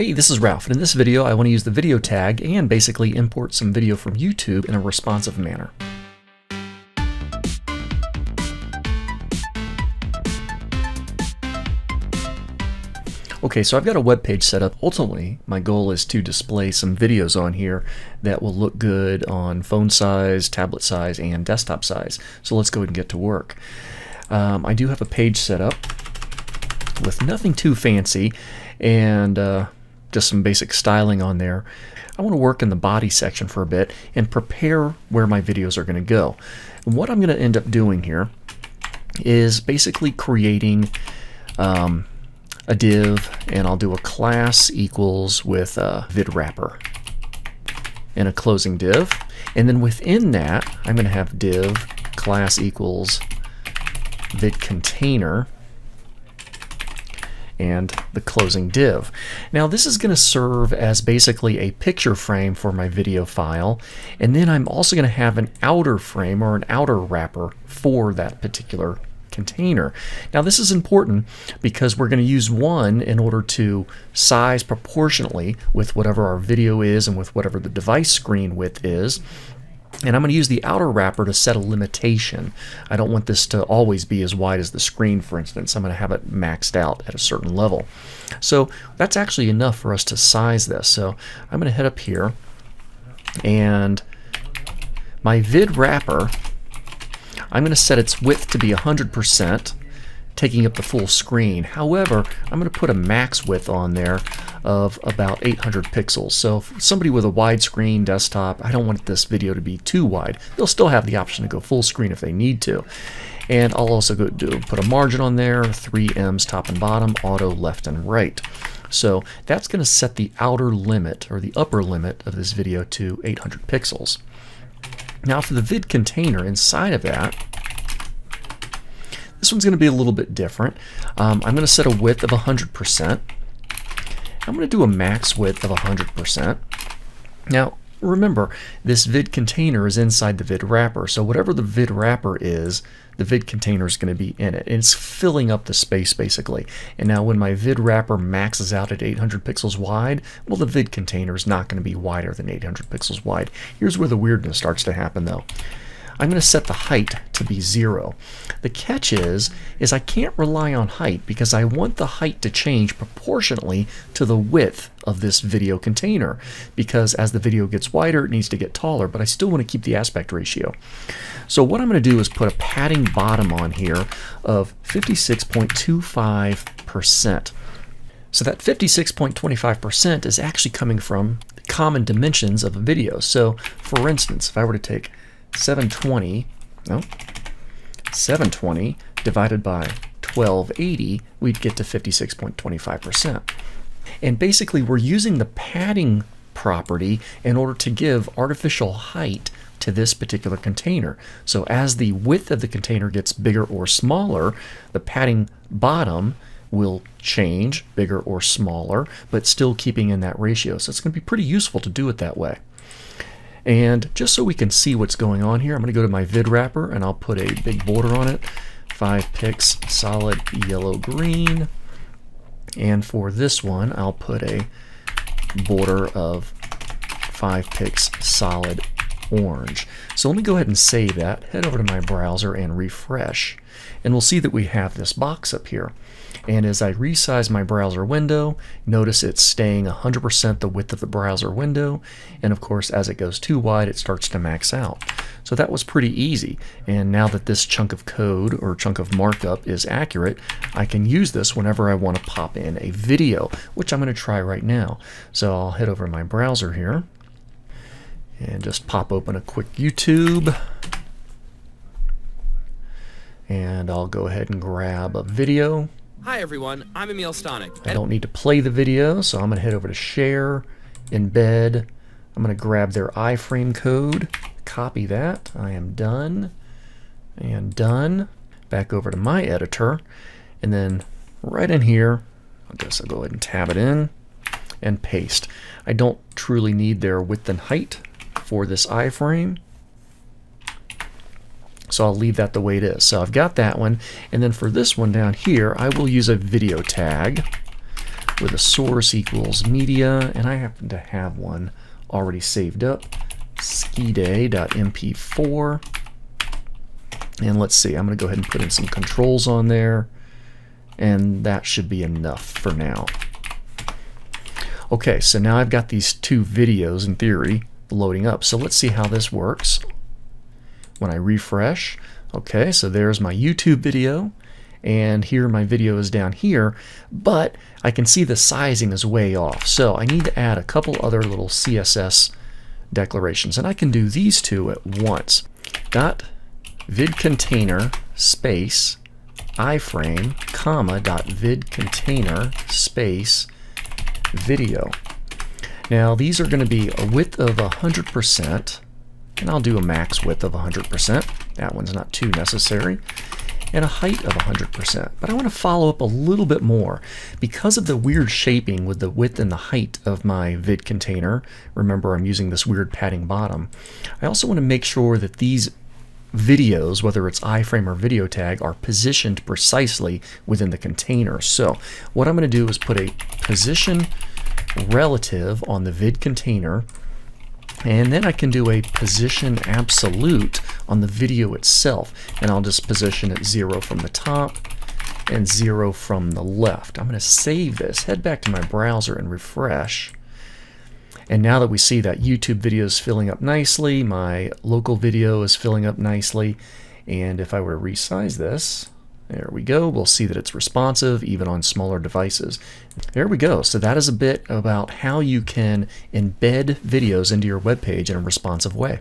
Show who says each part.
Speaker 1: Hey, this is Ralph, and in this video I want to use the video tag and basically import some video from YouTube in a responsive manner. Okay, so I've got a web page set up. Ultimately, my goal is to display some videos on here that will look good on phone size, tablet size, and desktop size. So let's go ahead and get to work. Um, I do have a page set up with nothing too fancy and uh, just some basic styling on there. I want to work in the body section for a bit and prepare where my videos are going to go. And what I'm going to end up doing here is basically creating um, a div and I'll do a class equals with a vid wrapper and a closing div. And then within that, I'm going to have div class equals vid container and the closing div. Now this is going to serve as basically a picture frame for my video file and then I'm also going to have an outer frame or an outer wrapper for that particular container. Now this is important because we're going to use one in order to size proportionately with whatever our video is and with whatever the device screen width is. And I'm going to use the outer wrapper to set a limitation. I don't want this to always be as wide as the screen, for instance. I'm going to have it maxed out at a certain level. So that's actually enough for us to size this. So I'm going to head up here and my vid wrapper I'm going to set its width to be 100%, taking up the full screen. However, I'm going to put a max width on there of about 800 pixels. So somebody with a widescreen desktop, I don't want this video to be too wide. They'll still have the option to go full screen if they need to. And I'll also go do put a margin on there, 3 M's top and bottom, auto left and right. So that's going to set the outer limit or the upper limit of this video to 800 pixels. Now for the vid container inside of that, this one's going to be a little bit different. Um, I'm going to set a width of 100%. I'm going to do a max width of 100%. Now, remember, this vid container is inside the vid wrapper, so whatever the vid wrapper is, the vid container is going to be in it. And It's filling up the space, basically. And now when my vid wrapper maxes out at 800 pixels wide, well, the vid container is not going to be wider than 800 pixels wide. Here's where the weirdness starts to happen, though. I'm going to set the height to be zero. The catch is, is I can't rely on height because I want the height to change proportionately to the width of this video container because as the video gets wider it needs to get taller but I still want to keep the aspect ratio. So what I'm going to do is put a padding bottom on here of 56.25%. So that 56.25% is actually coming from common dimensions of a video. So for instance, if I were to take 720, no, 720 divided by 1280, we'd get to 56.25%. And basically, we're using the padding property in order to give artificial height to this particular container. So as the width of the container gets bigger or smaller, the padding bottom will change, bigger or smaller, but still keeping in that ratio. So it's going to be pretty useful to do it that way. And just so we can see what's going on here, I'm going to go to my vid wrapper and I'll put a big border on it. 5 picks, solid yellow green. And for this one, I'll put a border of 5 picks, solid orange. So let me go ahead and save that, head over to my browser and refresh. And we'll see that we have this box up here. And as I resize my browser window, notice it's staying 100% the width of the browser window. And of course, as it goes too wide, it starts to max out. So that was pretty easy. And now that this chunk of code or chunk of markup is accurate, I can use this whenever I want to pop in a video, which I'm going to try right now. So I'll head over to my browser here and just pop open a quick YouTube. And I'll go ahead and grab a video.
Speaker 2: Hi everyone, I'm Emil Stonick.
Speaker 1: I don't need to play the video, so I'm going to head over to Share, Embed. I'm going to grab their iframe code, copy that. I am done, and done. Back over to my editor, and then right in here, I guess I'll go ahead and tab it in and paste. I don't truly need their width and height for this iframe. So I'll leave that the way it is. So I've got that one. And then for this one down here, I will use a video tag with a source equals media, and I happen to have one already saved up, skiday.mp4. And let's see, I'm going to go ahead and put in some controls on there, and that should be enough for now. Okay, so now I've got these two videos in theory loading up. So let's see how this works. When I refresh, okay, so there's my YouTube video, and here my video is down here, but I can see the sizing is way off. So I need to add a couple other little CSS declarations, and I can do these two at once. Dot vid container space iframe comma dot vid container space video. Now these are going to be a width of 100%, and I'll do a max width of 100%. That one's not too necessary. And a height of 100%. But I want to follow up a little bit more. Because of the weird shaping with the width and the height of my vid container, remember I'm using this weird padding bottom, I also want to make sure that these videos, whether it's iframe or video tag, are positioned precisely within the container. So what I'm going to do is put a position relative on the vid container and then I can do a position absolute on the video itself and I'll just position it zero from the top and zero from the left. I'm going to save this, head back to my browser and refresh and now that we see that YouTube video is filling up nicely, my local video is filling up nicely. And if I were to resize this, there we go. We'll see that it's responsive even on smaller devices. There we go. So that is a bit about how you can embed videos into your web page in a responsive way.